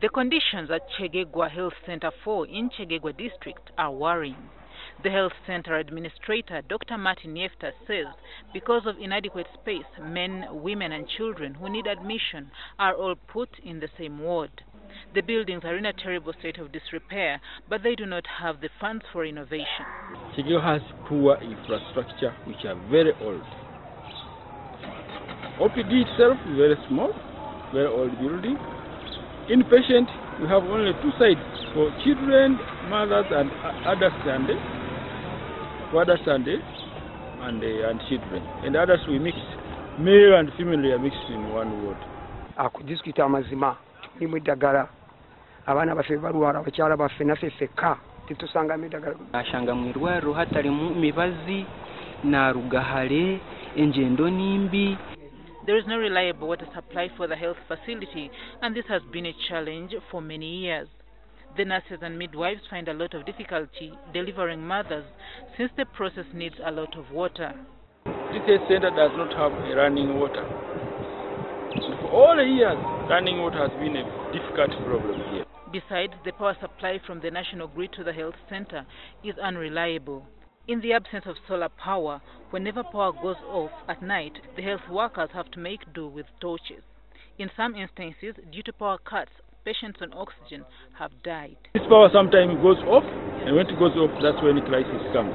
The conditions at Kyegegwa Health Center 4 in Kyegegwa district are worrying. The health center administrator, Dr. Martin Yefta, says because of inadequate space, men, women, and children who need admission are all put in the same ward. The buildings are in a terrible state of disrepair, but they do not have the funds for innovation. Chegeo has poor infrastructure which are very old. OPD itself is very small, very old building. Inpatient, we have only two sides for children, mothers, and adults Sunday, for adults Sunday, and, uh, and children. And others we mix, male and female are mixed in one ward. ku mazima amazima tulimu eddagala abaana baffe balwala bacyara baffe naffe ffekka tetusangamu eddagala ashanga mu irwariro hatarimu mibazi na rugahare enjendo nimbi There is no reliable water supply for the health facility, and this has been a challenge for many years. The nurses and midwives find a lot of difficulty delivering mothers since the process needs a lot of water. This health center does not have a running water. For all the years, running water has been a difficult problem here. Besides, the power supply from the national grid to the health center is unreliable. In the absence of solar power, whenever power goes off at night, the health workers have to make do with torches. In some instances, due to power cuts, patients on oxygen have died. This power sometimes goes off, and when it goes off, that's when the crisis comes.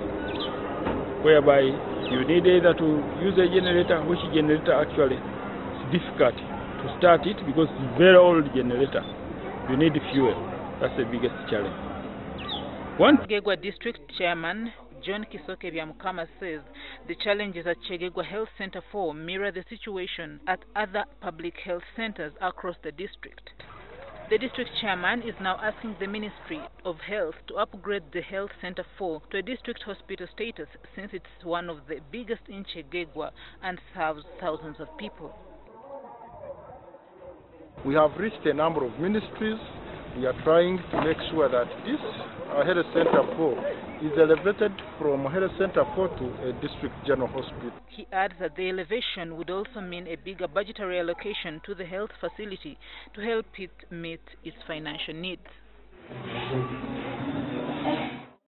Whereby you need either to use a generator, which generator actually is difficult to start it because it's a very old generator. You need fuel. That's the biggest challenge. One Kyegegwa District Chairman John Kisoke Byamukama says the challenges at Kyegegwa Health Center 4 mirror the situation at other public health centers across the district. The district chairman is now asking the Ministry of Health to upgrade the Health Center 4 to a district hospital status since it's one of the biggest in Kyegegwa and serves thousands of people. We have reached a number of ministries. We are trying to make sure that this uh, health center 4 is elevated from health center 4 to a district general hospital. He adds that the elevation would also mean a bigger budgetary allocation to the health facility to help it meet its financial needs.